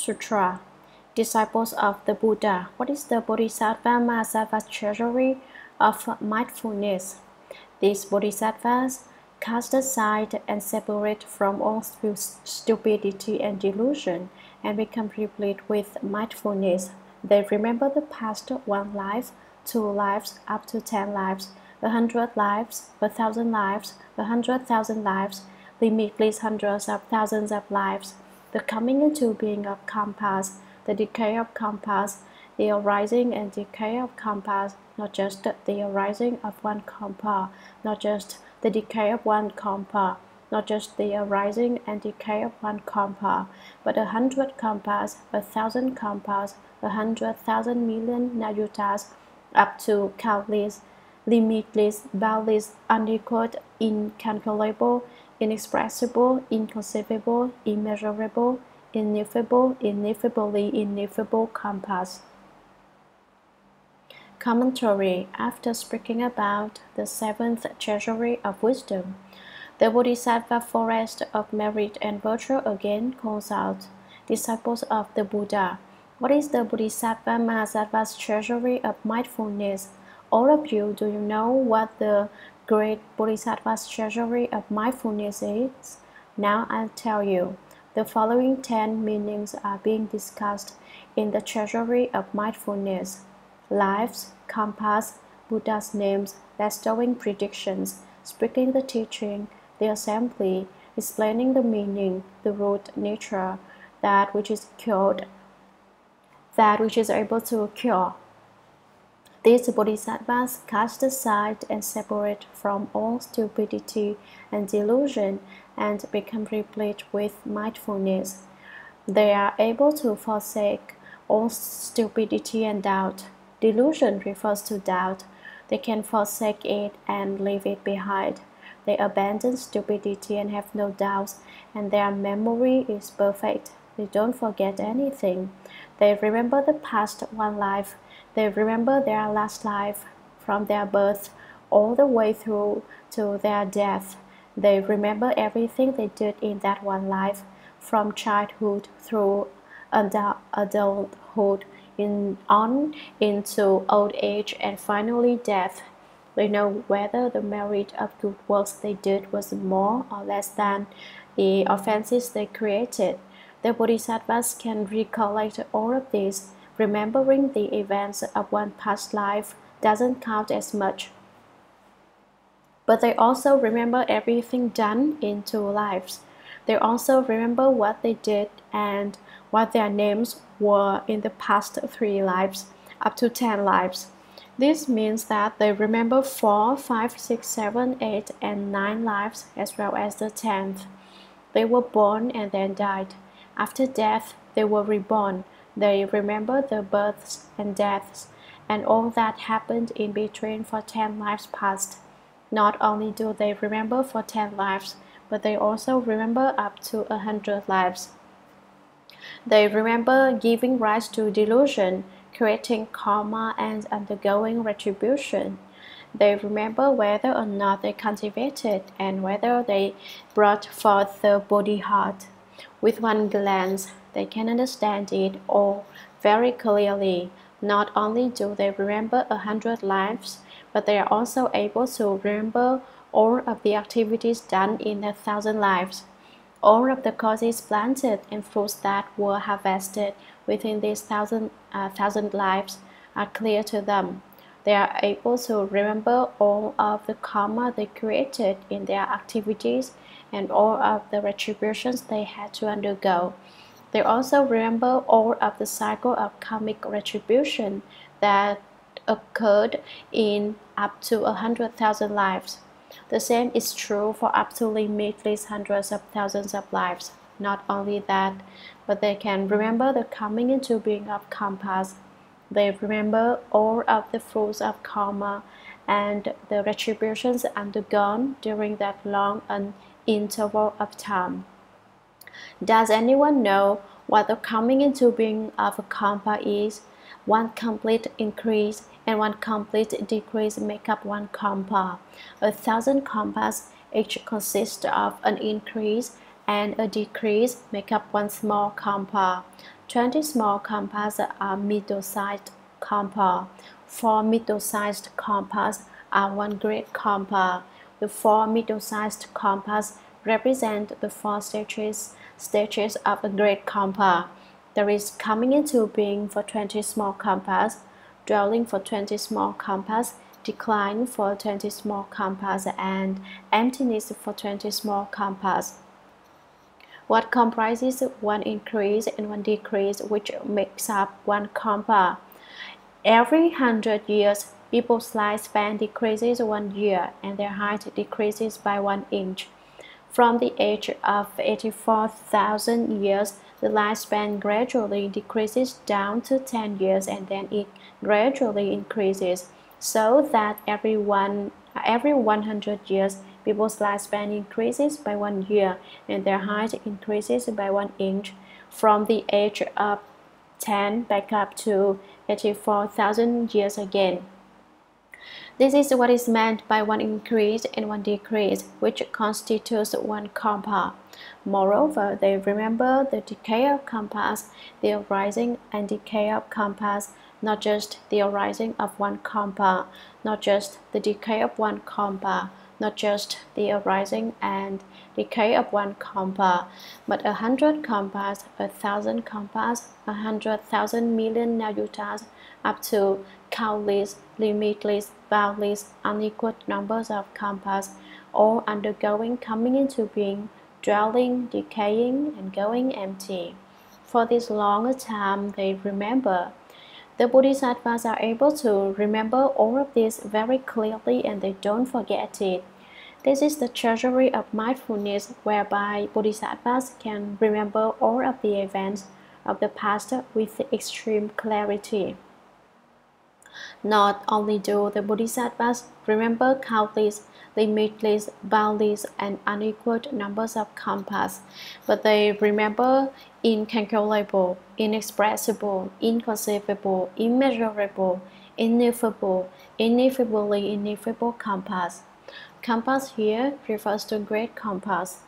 Sutra Disciples of the Buddha. What is the Bodhisattva Mahasattva's treasury of mindfulness? These bodhisattvas cast aside and separate from all stupidity and delusion and become complete with mindfulness. They remember the past one life, two lives, up to ten lives, a hundred lives, a thousand lives, a hundred thousand lives, limitless hundreds of thousands of lives, the coming into being of karmas, the decay of karmas, the arising and decay of karmas, not just the arising of one karma, not just the decay of one karma, not just the arising and decay of one karma, but a hundred karmas, a thousand karmas, a hundred thousand million nayutas, up to countless, limitless, boundless, unequaled, incalculable, inexpressible, inconceivable, immeasurable, ineffable, ineffably ineffable kalpas. Commentary After speaking about the seventh treasury of wisdom, the Bodhisattva forest of merit and virtue again calls out, disciples of the Buddha. What is the Bodhisattva Mahasattva's treasury of mindfulness? All of you, do you know what the great Bodhisattva's treasury of mindfulness is? Now I'll tell you. The following 10 meanings are being discussed in the treasury of mindfulness lives, compass, Buddha's names, bestowing predictions, speaking the teaching, the assembly, explaining the meaning, the root nature, that which is cured, that which is able to cure, these bodhisattvas cast aside and separate from all stupidity and delusion and become replete with mindfulness. They are able to forsake all stupidity and doubt. Delusion refers to doubt. They can forsake it and leave it behind. They abandon stupidity and have no doubts, and their memory is perfect. They don't forget anything. They remember the past one life they remember their last life from their birth all the way through to their death. They remember everything they did in that one life, from childhood through adulthood, in, on into old age, and finally death. They know whether the merit of good works they did was more or less than the offenses they created. The bodhisattvas can recollect all of this remembering the events of one past life doesn't count as much. But they also remember everything done in two lives. They also remember what they did and what their names were in the past three lives, up to ten lives. This means that they remember four, five, six, seven, eight, and nine lives as well as the tenth. They were born and then died. After death, they were reborn they remember the births and deaths and all that happened in between for 10 lives past. Not only do they remember for 10 lives, but they also remember up to a 100 lives. They remember giving rise to delusion, creating karma, and undergoing retribution. They remember whether or not they cultivated and whether they brought forth the Bodhi heart. With one glance, they can understand it all very clearly. Not only do they remember a hundred lives, but they are also able to remember all of the activities done in a thousand lives. All of the causes planted and fruits that were harvested within these thousand, uh, thousand lives are clear to them. They are able to remember all of the karma they created in their activities and all of the retributions they had to undergo. They also remember all of the cycle of karmic retribution that occurred in up to a hundred thousand lives. The same is true for up to limitless hundreds of thousands of lives. Not only that, but they can remember the coming into being of karmas. They remember all of the fruits of karma and the retributions undergone during that long an interval of time. Does anyone know what the coming into being of a karma is? One complete increase and one complete decrease make up one karma. A thousand karmas each consist of an increase and a decrease make up one small compound. 20 small compounds are middle-sized compound. Four middle-sized compounds are one great compound. The four middle-sized compounds represent the four stages, stages of a great compound. There is coming into being for 20 small compounds, dwelling for 20 small compounds, decline for 20 small compounds, and emptiness for 20 small compounds what comprises one increase and one decrease which makes up one compound. Every hundred years, people's lifespan decreases one year and their height decreases by one inch. From the age of 84,000 years, the lifespan gradually decreases down to 10 years and then it gradually increases so that every, one, every 100 years People's lifespan increases by one year and their height increases by one inch from the age of 10 back up to 84,000 years again. This is what is meant by one increase and one decrease, which constitutes one compound. Moreover, they remember the decay of compounds, the arising and decay of compounds, not just the arising of one compound, not just the decay of one compound, not just the arising and decay of one compound, but a hundred kalpas, a thousand kalpas, a hundred thousand million nayutas, up to countless, limitless, boundless, unequal numbers of compounds, all undergoing, coming into being, dwelling, decaying, and going empty. For this long time, they remember the Bodhisattvas are able to remember all of this very clearly and they don't forget it. This is the treasury of mindfulness whereby Bodhisattvas can remember all of the events of the past with extreme clarity. Not only do the Bodhisattvas remember countless, limitless, boundless, and unequal numbers of compounds, but they remember incalculable, inexpressible, inconceivable, immeasurable, ineffable, ineffably ineffable compounds. Kalpas here refers to great kalpas.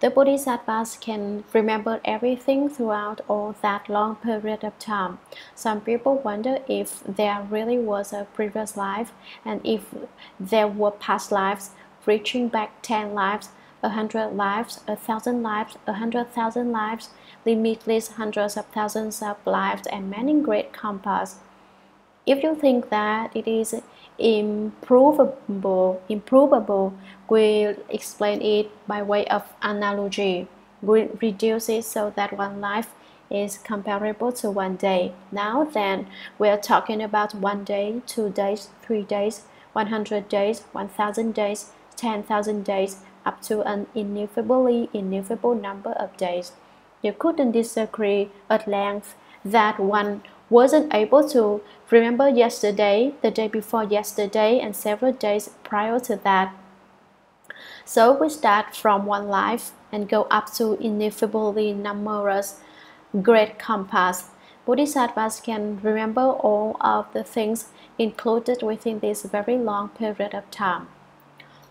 The Bodhisattvas can remember everything throughout all that long period of time. Some people wonder if there really was a previous life and if there were past lives reaching back 10 lives, a hundred lives, a thousand lives, a hundred thousand lives, limitless hundreds of thousands of lives, and many great kalpas. If you think that it is improvable, improvable, we'll explain it by way of analogy. We reduce it so that one life is comparable to one day. Now then, we're talking about one day, two days, three days, 100 days, 1000 days, 10,000 days, up to an ineffably ineffable number of days. You couldn't disagree at length that one wasn't able to remember yesterday, the day before yesterday, and several days prior to that. So we start from one life and go up to ineffably numerous great kalpas. Bodhisattvas can remember all of the things included within this very long period of time.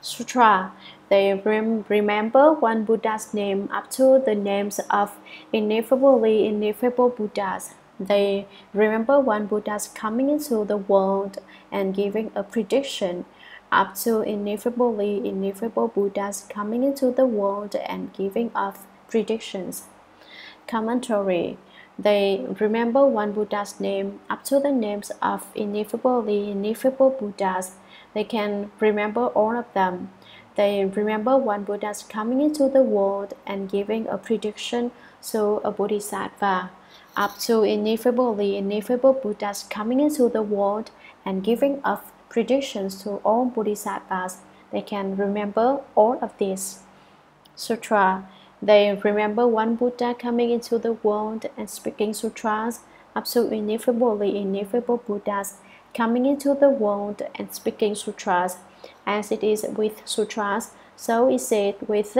Sutra, they rem remember one Buddha's name up to the names of ineffably ineffable Buddhas. They remember one Buddha's coming into the world and giving a prediction up to ineffably ineffable Buddhas coming into the world and giving of predictions. Commentary They remember one Buddha's name up to the names of ineffably ineffable Buddhas. They can remember all of them. They remember one Buddha's coming into the world and giving a prediction to a Bodhisattva up to ineffably ineffable Buddhas coming into the world and giving of predictions to all Bodhisattvas. They can remember all of this. Sutra. They remember one Buddha coming into the world and speaking sutras up to ineffably ineffable Buddhas coming into the world and speaking sutras. As it is with sutras, so is it with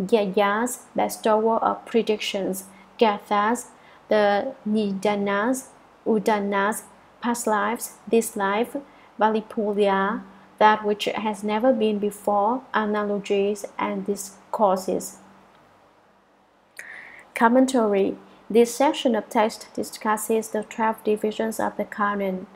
Geya's bestower of predictions, Gathas, the Nidanas, Udanas, past lives, this life, Vaipulya, that which has never been before, analogies and discourses. Commentary This section of text discusses the 12 divisions of the canon.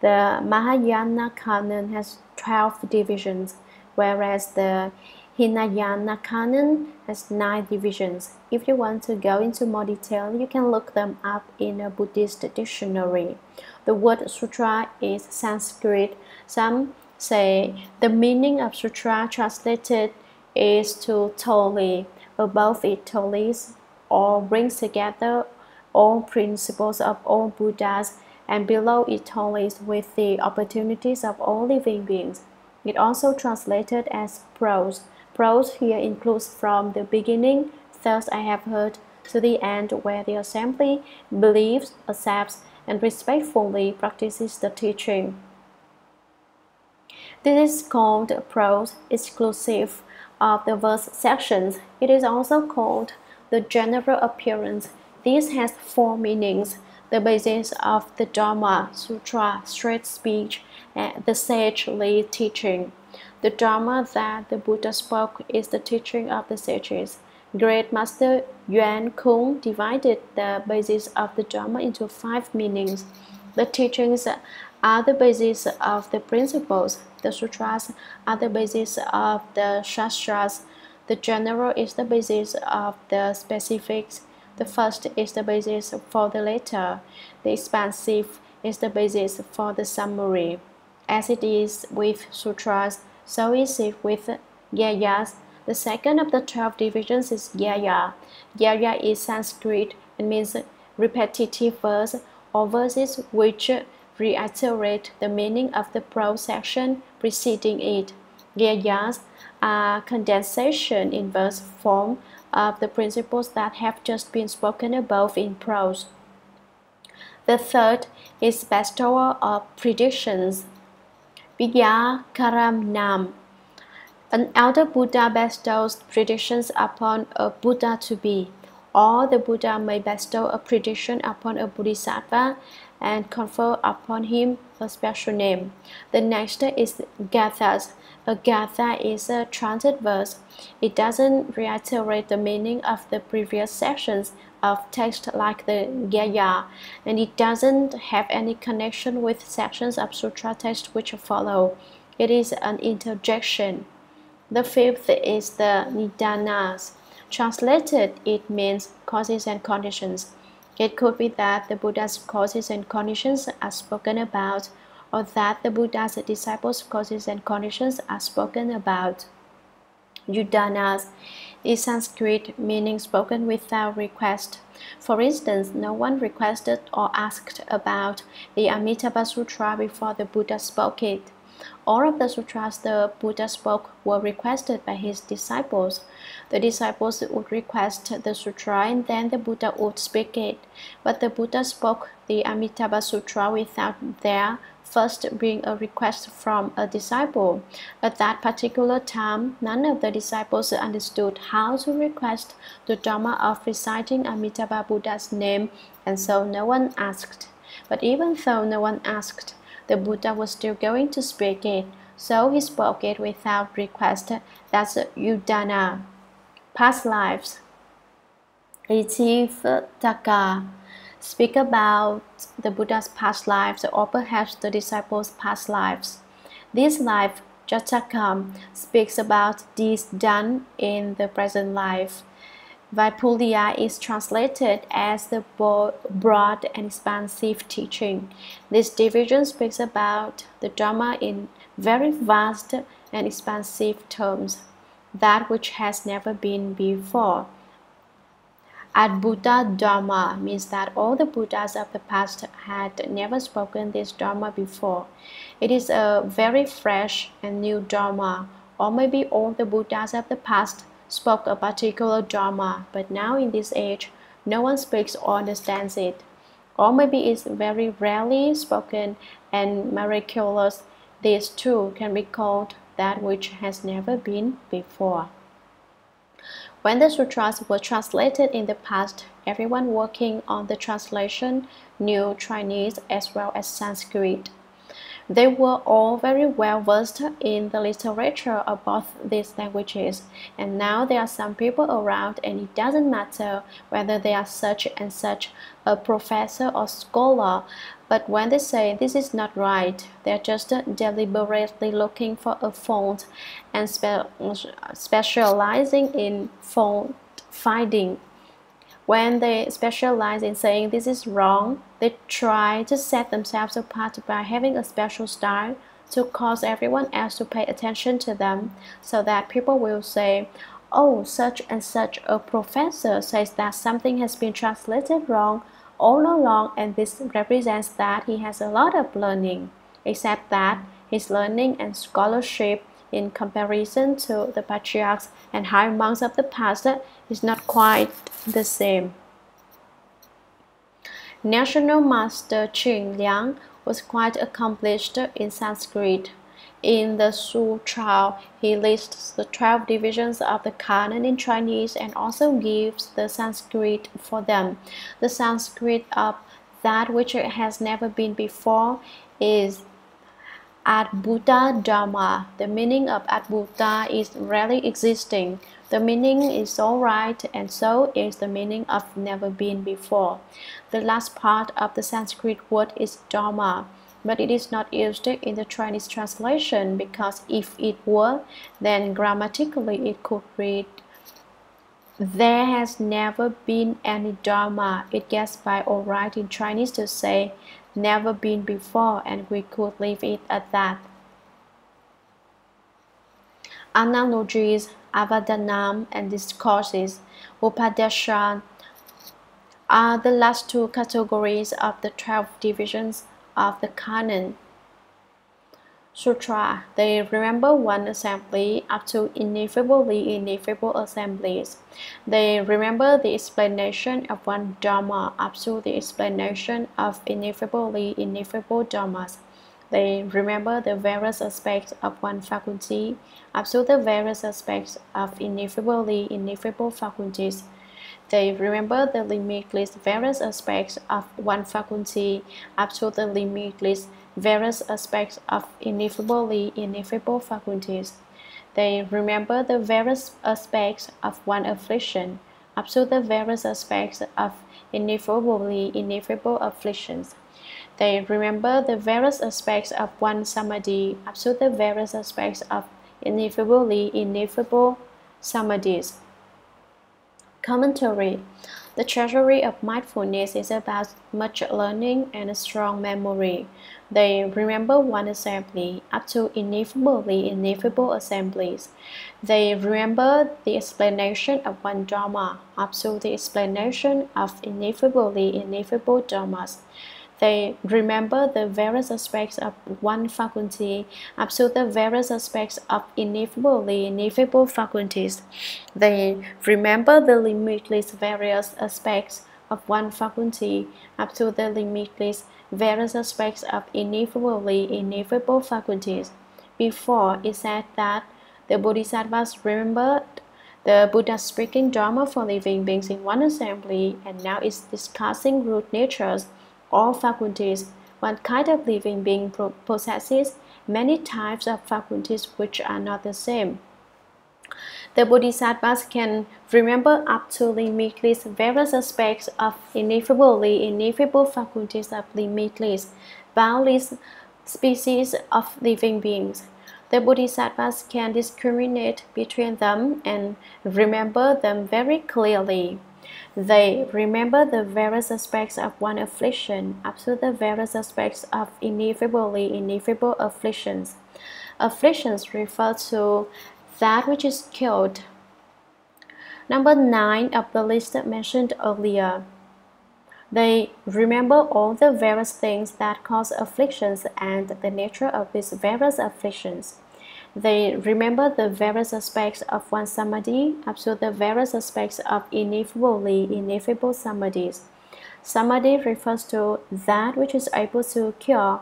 The Mahayana canon has 12 divisions, whereas the Hinayana canon has 9 divisions. If you want to go into more detail, you can look them up in a Buddhist dictionary. The word sutra is Sanskrit. Some say the meaning of sutra translated is to totally, above it totally, or brings together all principles of all Buddhas and below it totally with the opportunities of all living beings. It also translated as prose. Prose here includes from the beginning, thus I have heard, to the end where the assembly believes, accepts, and respectfully practices the teaching. This is called prose exclusive of the verse sections. It is also called the general appearance. This has four meanings. The basis of the Dharma, Sutra, straight speech, and the sagely teaching. The Dharma that the Buddha spoke is the teaching of the sages. Great Master Yuan Kung divided the basis of the Dharma into five meanings. The teachings are the basis of the principles. The sutras are the basis of the shastras. The general is the basis of the specifics. The first is the basis for the latter. The expansive is the basis for the summary. As it is with sutras, so is it with geyas. The second of the 12 divisions is geya. Geya is Sanskrit and means repetitive verse or verses which reiterate the meaning of the prose section preceding it. Geyas are condensation in verse form of the principles that have just been spoken above in prose. The third is bestowal of predictions. Vidya Karam Nam. An elder Buddha bestows predictions upon a Buddha to be, or the Buddha may bestow a prediction upon a Bodhisattva and confer upon him a special name. The next is Gathas. A Gatha is a transit verse. It doesn't reiterate the meaning of the previous sections of text like the Geya, and it doesn't have any connection with sections of sutra text which follow. It is an interjection. The fifth is the Nidanas. Translated, it means causes and conditions. It could be that the Buddha's causes and conditions are spoken about, or that the Buddha's disciples' causes and conditions are spoken about. Udanas is Sanskrit meaning spoken without request. For instance, no one requested or asked about the Amitabha Sutra before the Buddha spoke it. All of the sutras the Buddha spoke were requested by his disciples. The disciples would request the sutra and then the Buddha would speak it. But the Buddha spoke the Amitabha Sutra without there first being a request from a disciple. At that particular time, none of the disciples understood how to request the Dharma of reciting Amitabha Buddha's name, and so no one asked. But even though no one asked, the Buddha was still going to speak it, so he spoke it without request. That's Udana. Past lives. Itivtaka. Speak about the Buddha's past lives or perhaps the disciples' past lives. This life, Jatakam, speaks about deeds done in the present life. Vaipulya is translated as the broad and expansive teaching. This division speaks about the Dharma in very vast and expansive terms, that which has never been before. Adbhuta Dharma means that all the Buddhas of the past had never spoken this Dharma before. It is a very fresh and new Dharma, or maybe all the Buddhas of the past spoke a particular Dharma, but now in this age, no one speaks or understands it. Or maybe it's very rarely spoken and miraculous. This too can be called that which has never been before. When the sutras were translated in the past, everyone working on the translation knew Chinese as well as Sanskrit. They were all very well versed in the literature of both these languages, and now there are some people around, and it doesn't matter whether they are such and such a professor or scholar, but when they say this is not right, they're just deliberately looking for a fault and spe specializing in fault finding. When they specialize in saying this is wrong, they try to set themselves apart by having a special style to cause everyone else to pay attention to them so that people will say, oh, such and such a professor says that something has been translated wrong all along and this represents that he has a lot of learning, except that his learning and scholarship in comparison to the patriarchs and high monks of the past is not quite the same. National Master Qing Liang was quite accomplished in Sanskrit. In the Sutra, he lists the 12 divisions of the canon in Chinese and also gives the Sanskrit for them. The Sanskrit of that which has never been before is Adbhuta Dharma. The meaning of Adbhuta is rarely existing. The meaning is all right, and so is the meaning of never been before. The last part of the Sanskrit word is Dharma, but it is not used in the Chinese translation because if it were, then grammatically it could read there has never been any Dharma. It gets by all right in Chinese to say never been before, and we could leave it at that. Analogies, Avadanam, and discourses, Upadesha, are the last two categories of the 12 divisions of the canon. Sutra, they remember one assembly up to ineffably ineffable assemblies. They remember the explanation of one Dharma up to the explanation of ineffably ineffable Dharmas. They remember the various aspects of one faculty up to the various aspects of ineffably ineffable faculties. They remember the limitless various aspects of one faculty up to the limitless various aspects of ineffably ineffable faculties. They remember the various aspects of one affliction, up to the various aspects of ineffably ineffable afflictions. They remember the various aspects of one samadhi, up to the various aspects of ineffably ineffable samadhis. Commentary the treasury of mindfulness is about much learning and a strong memory. They remember one assembly up to ineffably ineffable assemblies. They remember the explanation of one Dharma up to the explanation of ineffably ineffable Dharmas. They remember the various aspects of one faculty up to the various aspects of ineffably ineffable faculties. They remember the limitless various aspects of one faculty up to the limitless various aspects of ineffably ineffable faculties. Before, it said that the Bodhisattvas remembered the Buddha speaking Dharma for living beings in one assembly, and now is discussing root natures all faculties. One kind of living being possesses many types of faculties which are not the same. The Bodhisattvas can remember up to limitless various aspects of ineffably ineffable faculties of limitless, boundless species of living beings. The Bodhisattvas can discriminate between them and remember them very clearly. They remember the various aspects of one affliction up to the various aspects of ineffably ineffable afflictions. Afflictions refer to that which is killed. Number 9 of the list mentioned earlier. They remember all the various things that cause afflictions and the nature of these various afflictions. They remember the various aspects of one samadhi up to the various aspects of ineffably ineffable samadhis. Samadhi refers to that which is able to cure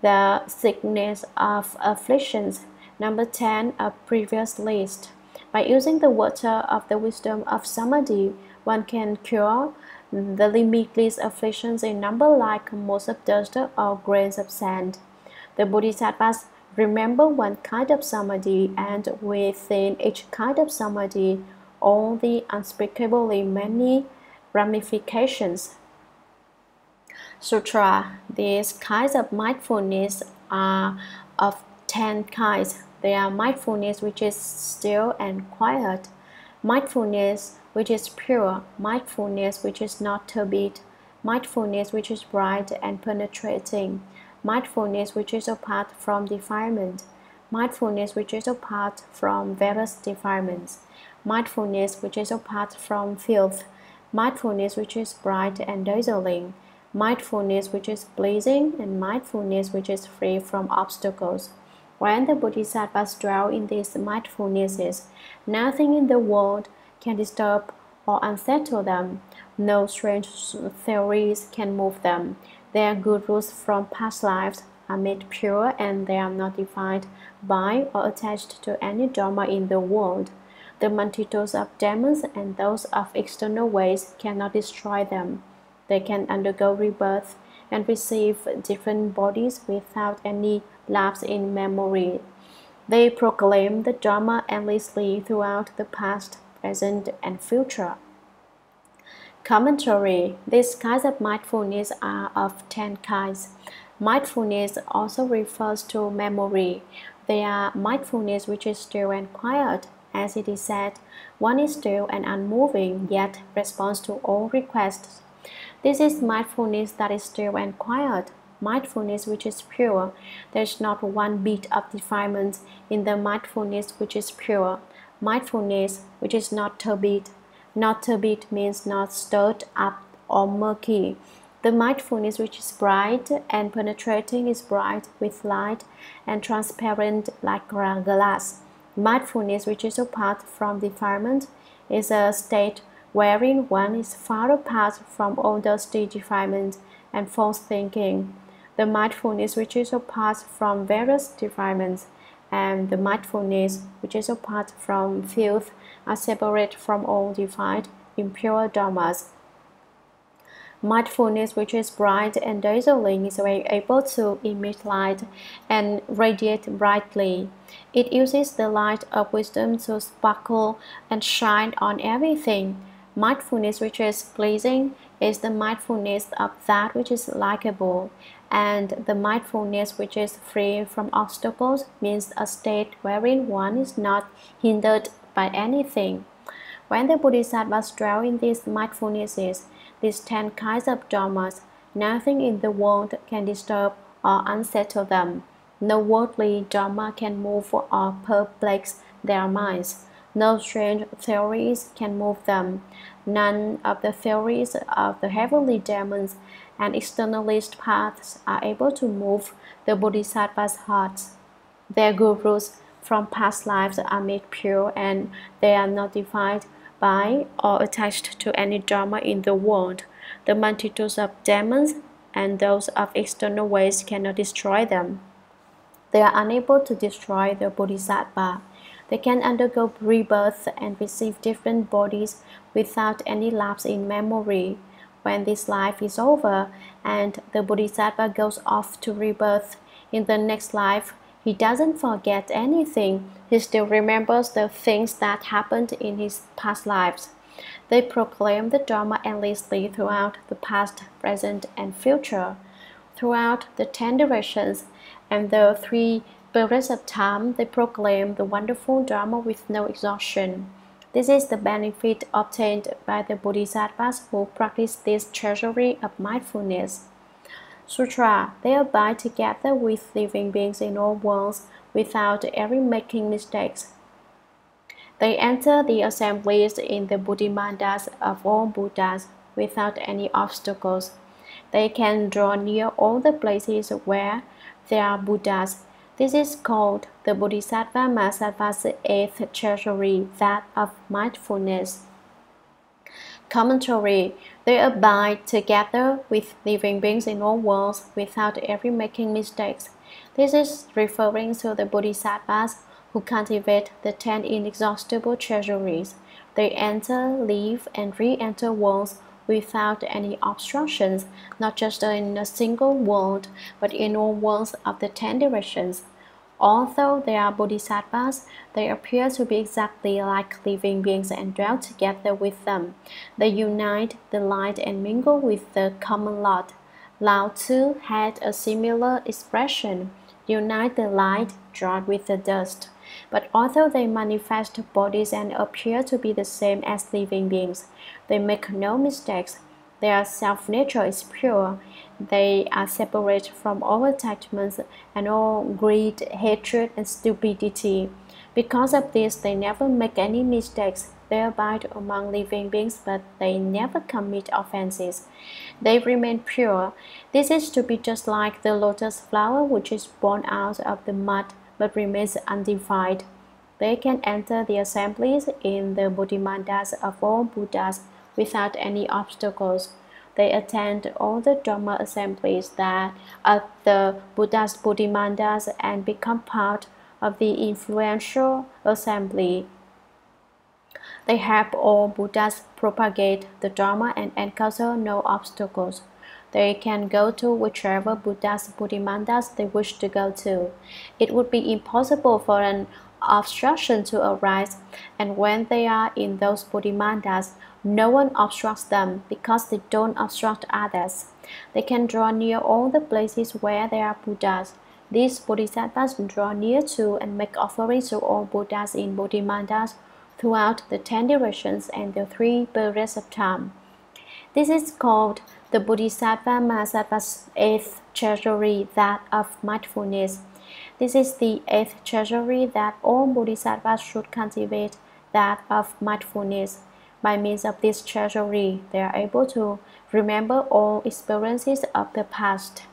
the sickness of afflictions. Number 10 of previous list. By using the water of the wisdom of samadhi, one can cure the limitless afflictions in number like motes of dust or grains of sand. The Bodhisattvas remember one kind of samadhi and within each kind of samadhi all the unspeakably many ramifications. Sutra These kinds of mindfulness are of ten kinds. They are mindfulness which is still and quiet, mindfulness which is pure, mindfulness which is not turbid, mindfulness which is bright and penetrating, mindfulness which is apart from defilement, mindfulness which is apart from various defilements, mindfulness which is apart from filth, mindfulness which is bright and dazzling, mindfulness which is pleasing, and mindfulness which is free from obstacles. When the Bodhisattvas dwell in these mindfulnesses, nothing in the world can disturb or unsettle them. No strange theories can move them. Their gurus from past lives are made pure and they are not defined by or attached to any dharma in the world. The multitudes of demons and those of external ways cannot destroy them. They can undergo rebirth and receive different bodies without any lapse in memory. They proclaim the Dharma endlessly throughout the past, present, and future. Commentary These kinds of mindfulness are of ten kinds. Mindfulness also refers to memory. They are mindfulness which is still and quiet, as it is said, one is still and unmoving, yet responds to all requests. This is mindfulness that is still and quiet, mindfulness which is pure. There is not one bit of defilement in the mindfulness which is pure, mindfulness which is not turbid. Not turbid means not stirred up or murky. The mindfulness which is bright and penetrating is bright with light and transparent like glass. Mindfulness, which is apart from defilement, is a state wherein one is far apart from all dusty defilement and false thinking. The mindfulness which is apart from various defilements and the mindfulness which is apart from filth are separate from all defiled impure dharmas Mindfulness, which is bright and dazzling, is able to emit light and radiate brightly. It uses the light of wisdom to sparkle and shine on everything. Mindfulness, which is pleasing, is the mindfulness of that which is likable, and the mindfulness which is free from obstacles means a state wherein one is not hindered by anything. When the Bodhisattvas dwell in these mindfulnesses, these ten kinds of dharmas, nothing in the world can disturb or unsettle them. No worldly dharma can move or perplex their minds. No strange theories can move them. None of the theories of the heavenly demons and externalist paths are able to move the bodhisattva's hearts. Their gurus from past lives are made pure and they are not defined by or attached to any dharma in the world. The multitudes of demons and those of external ways cannot destroy them. They are unable to destroy the bodhisattva. They can undergo rebirth and receive different bodies without any lapse in memory. When this life is over and the bodhisattva goes off to rebirth in the next life, he doesn't forget anything. He still remembers the things that happened in his past lives. They proclaim the Dharma endlessly throughout the past, present, and future, throughout the ten directions and the three periods of time. They proclaim the wonderful Dharma with no exhaustion. This is the benefit obtained by the Bodhisattvas who practice this treasury of mindfulness. Sutra, they abide together with living beings in all worlds without ever making mistakes. They enter the assemblies in the Bodhimandas of all Buddhas without any obstacles. They can draw near all the places where there are Buddhas. This is called the Bodhisattva Mahasattva's eighth treasury, that of mindfulness. Commentary They abide together with living beings in all worlds without ever making mistakes. This is referring to the Bodhisattvas who cultivate the ten inexhaustible treasuries. They enter, leave, and re enter worlds without any obstructions, not just in a single world, but in all worlds of the ten directions. Although they are bodhisattvas, they appear to be exactly like living beings and dwell together with them. They unite the light and mingle with the common lot. Lao Tzu had a similar expression unite the light, drawn with the dust. But although they manifest bodies and appear to be the same as living beings, they make no mistakes. Their self nature is pure. They are separate from all attachments and all greed, hatred, and stupidity. Because of this, they never make any mistakes. They abide among living beings, but they never commit offenses. They remain pure. This is to be just like the lotus flower, which is born out of the mud but remains undefiled. They can enter the assemblies in the Bodhimandas of all Buddhas without any obstacles. They attend all the Dharma assemblies that are the Buddha's Bodhimandas and become part of the influential assembly. They help all Buddhas propagate the Dharma and encounter no obstacles. They can go to whichever Buddhas Bodhimandas they wish to go to. It would be impossible for an obstruction to arise, and when they are in those Bodhimandas, no one obstructs them because they don't obstruct others. They can draw near all the places where there are Buddhas. These Bodhisattvas draw near to and make offerings to all Buddhas in Bodhimandas throughout the ten directions and the three periods of time. This is called the Bodhisattva Mahasattva's eighth treasury, that of mindfulness. This is the eighth treasury that all Bodhisattvas should cultivate, that of mindfulness. By means of this treasury, they are able to remember all experiences of the past.